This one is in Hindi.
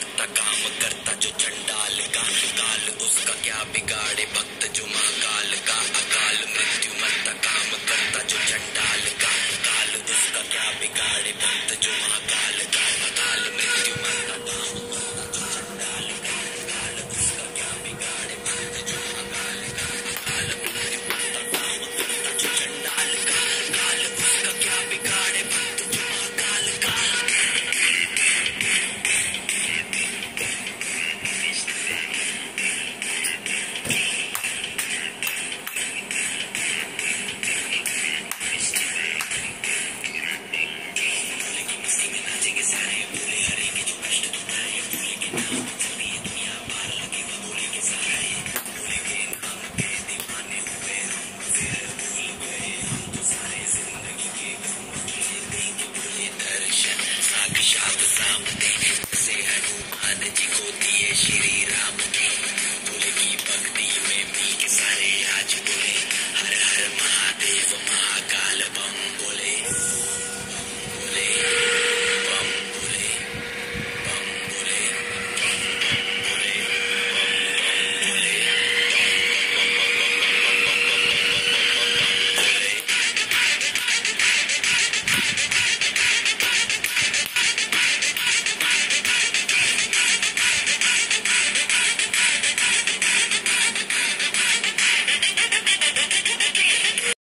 करता काम करता जो चंडाल का काल, उसका क्या बिगाड़े भक्त जो महाकाल का अकाल? मृत्यु मरता काम करता जो चंडाल का काल, उसका क्या बिगाड़े भक्त जो महाकाल?